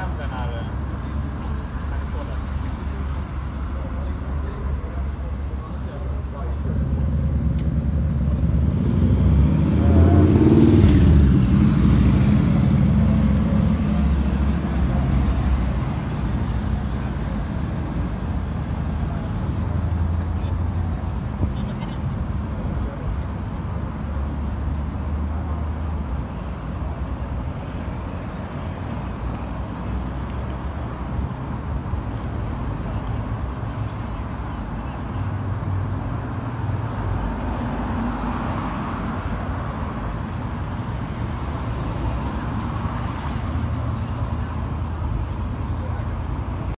händer när eh,